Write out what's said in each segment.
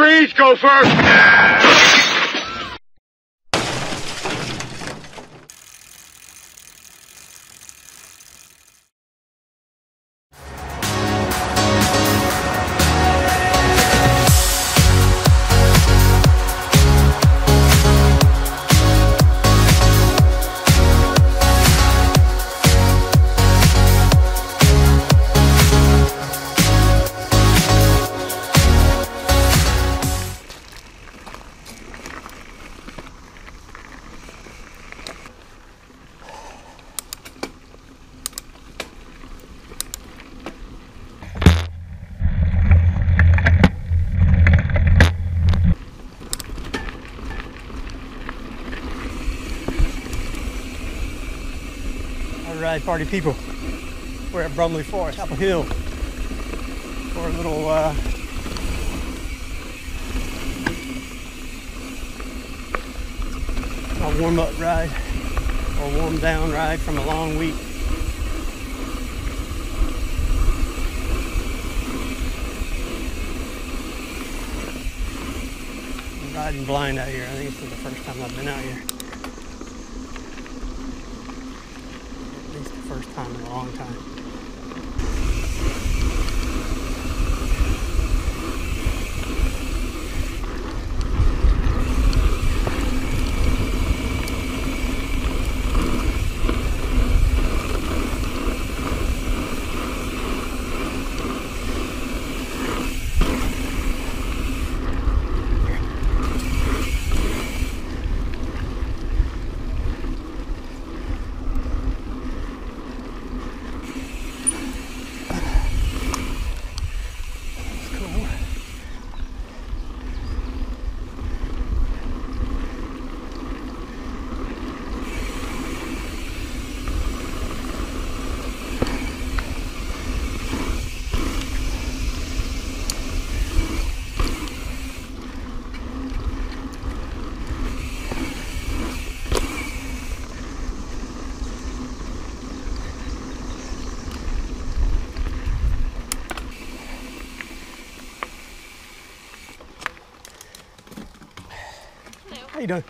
freeze, Gopher! Right, party people. We're at Brumley Forest, Chapel Hill, for a little uh, a warm-up ride or warm-down ride from a long week. I'm riding blind out here. I think this is the first time I've been out here. At least the first time in a long time. you know,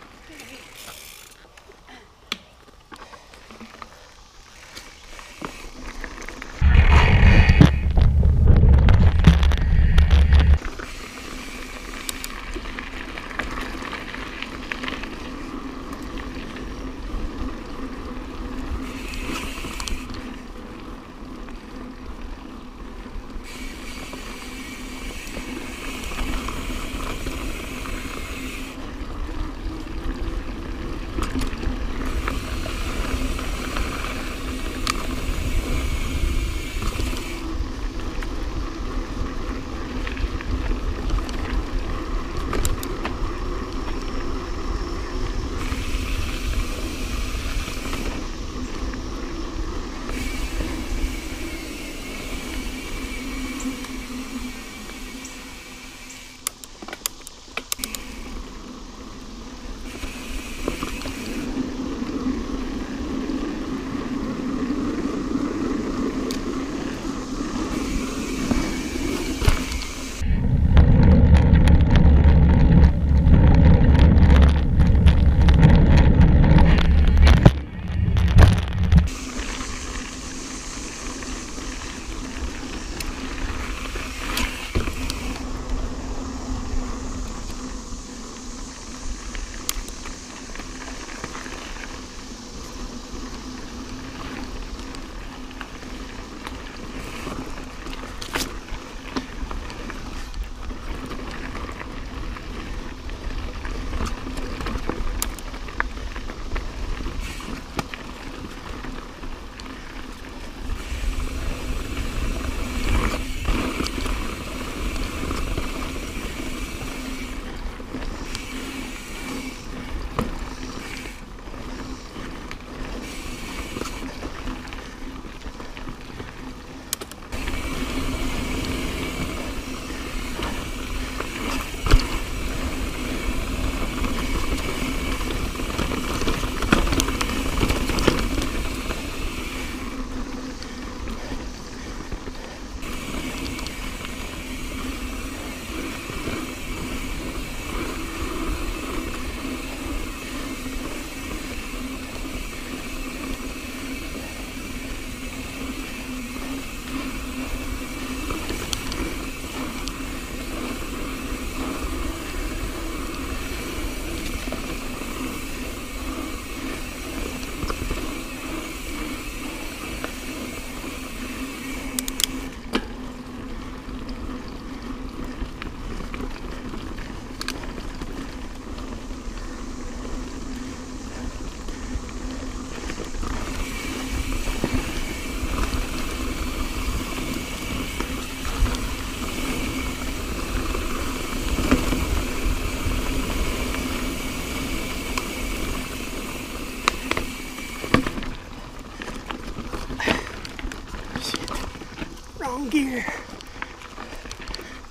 here.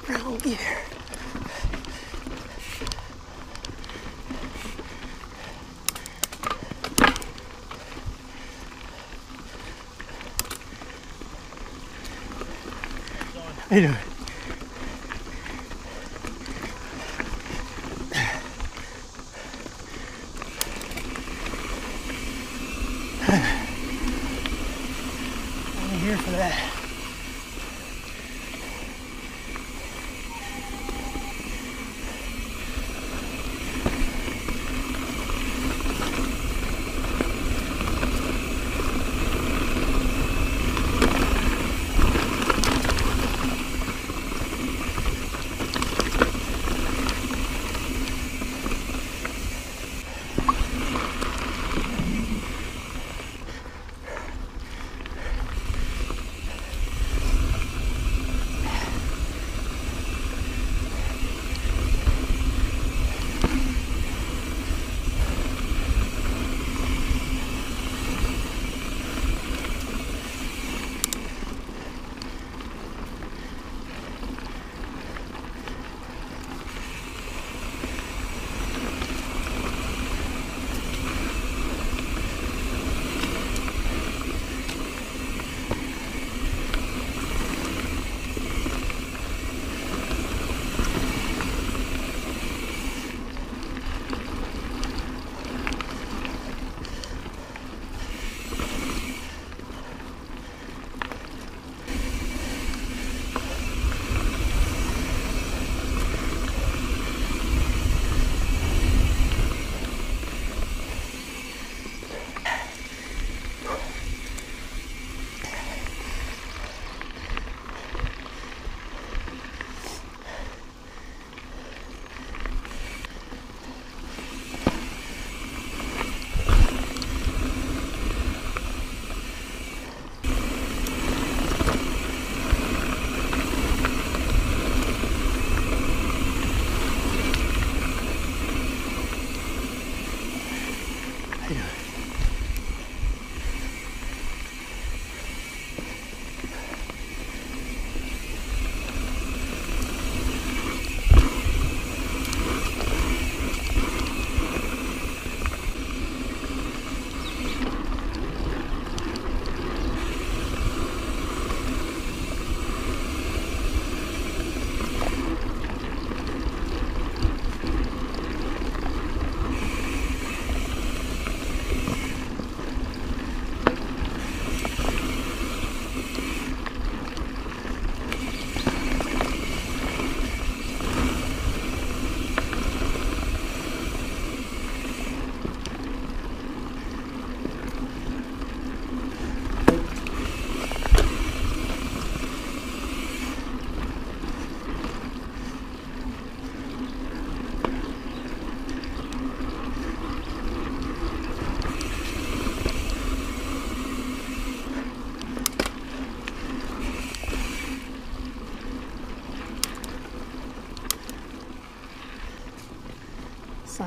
Brown gear. How you doing?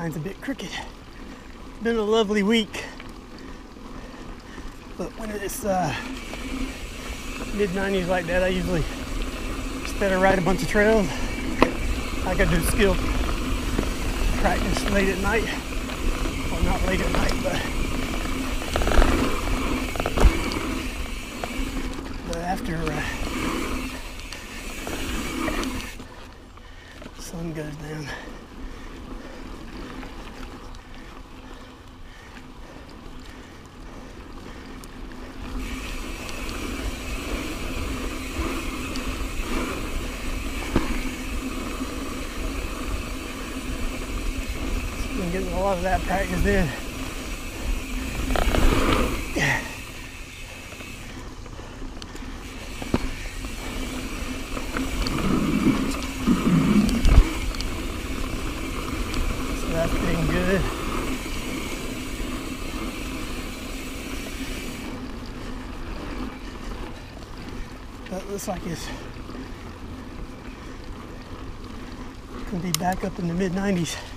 Sign's a bit crooked. Been a lovely week. But when it's uh, mid 90s like that, I usually, instead of ride a bunch of trails, I could do skill practice late at night. Well, not late at night, but, but after uh, sun goes down. Been getting a lot of that practice in. So that's been good. That looks like it's gonna be back up in the mid 90s.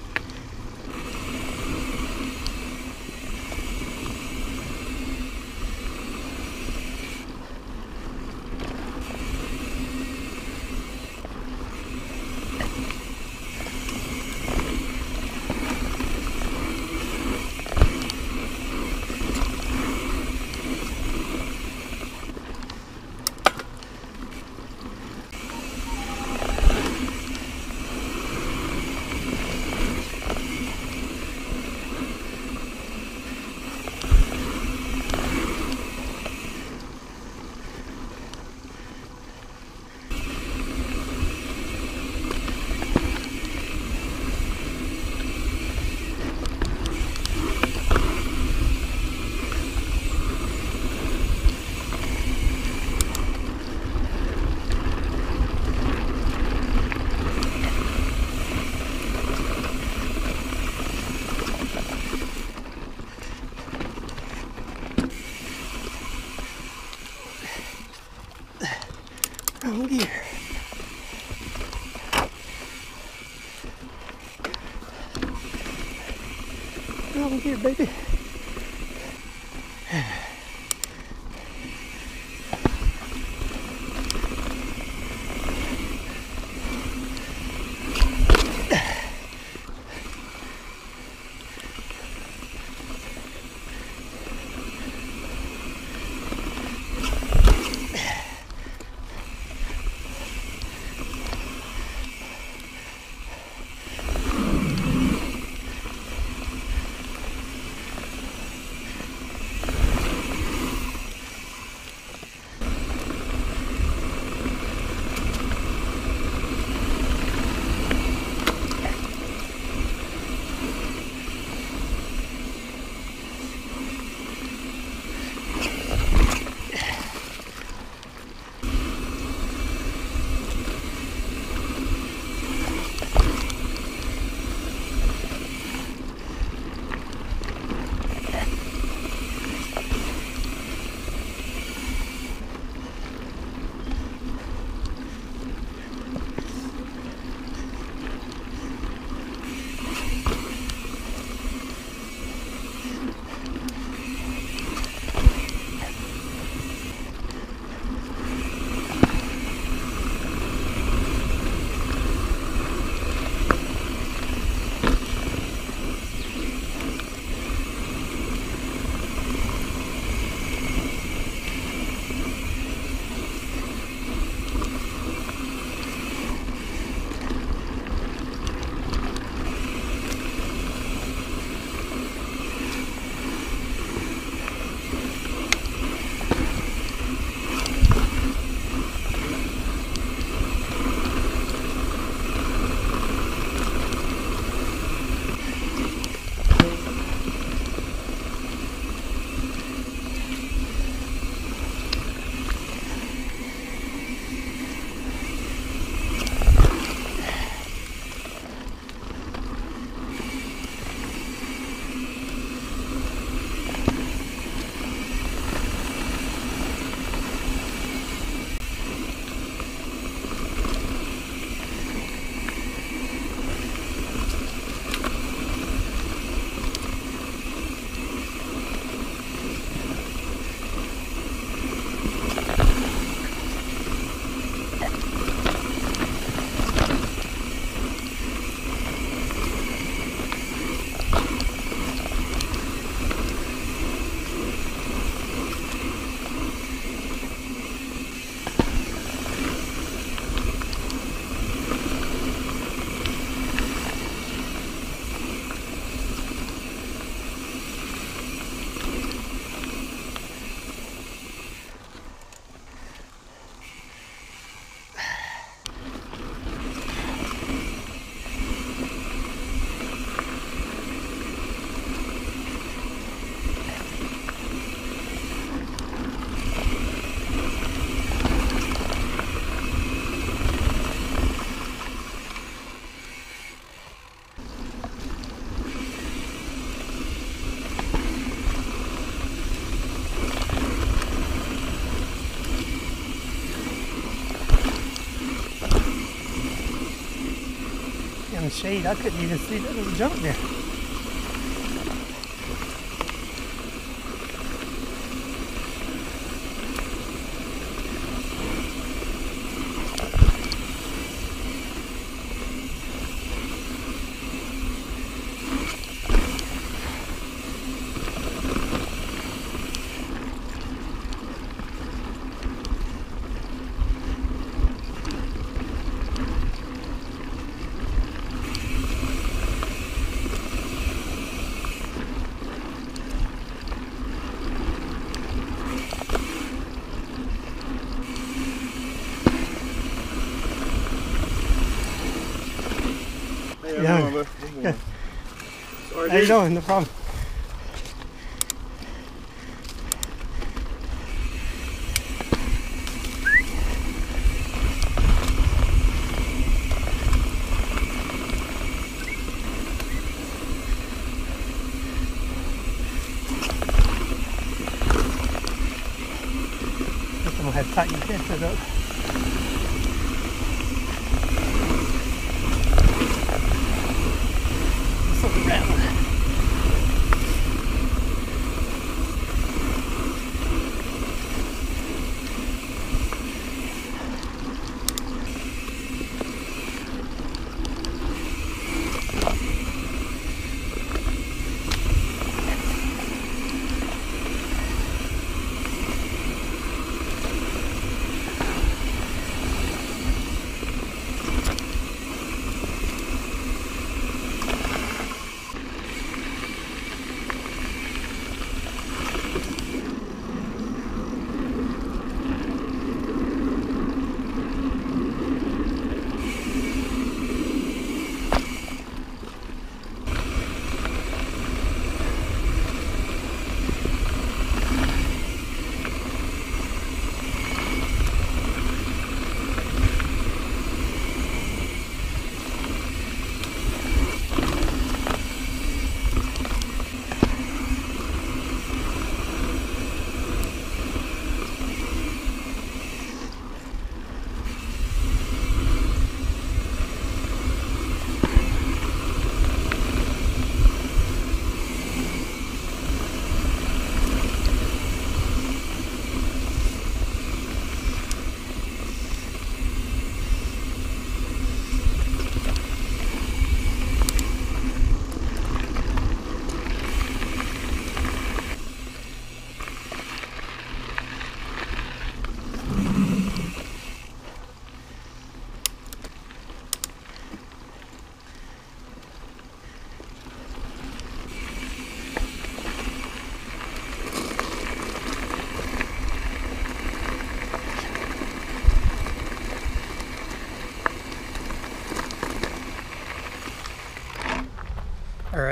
Here, baby. Shade, I couldn't even see that little junk there. Hey, Yeah. I'm on, bud. I'm Yeah. on. Sorry, How you doing? No problem. Gonna have to tighten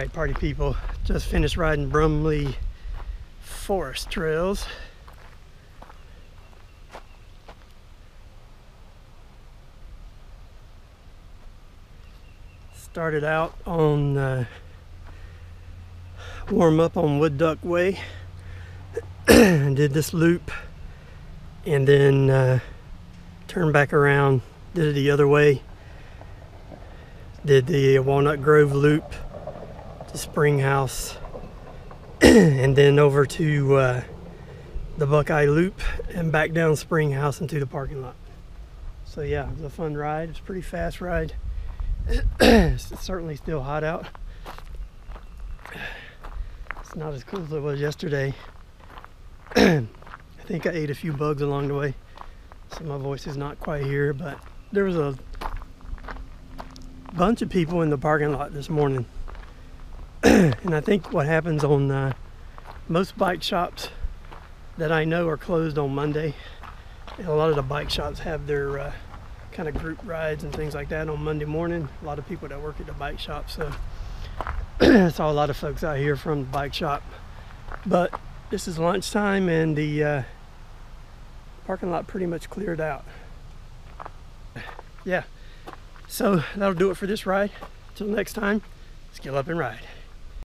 right, party people, just finished riding Brumley Forest Trails. Started out on uh, warm up on Wood Duck Way. And did this loop and then uh, turned back around, did it the other way, did the Walnut Grove loop Spring House, and then over to uh, the Buckeye Loop and back down Spring House into the parking lot. So yeah, it was a fun ride. It was a pretty fast ride. it's certainly still hot out. It's not as cool as it was yesterday. I think I ate a few bugs along the way, so my voice is not quite here. But there was a bunch of people in the parking lot this morning, and I think what happens on uh, most bike shops that I know are closed on Monday. And a lot of the bike shops have their uh, kind of group rides and things like that on Monday morning. A lot of people that work at the bike shop, so I saw a lot of folks out here from the bike shop. But this is lunchtime and the uh, parking lot pretty much cleared out. Yeah, so that'll do it for this ride. Till next time, let's get up and ride.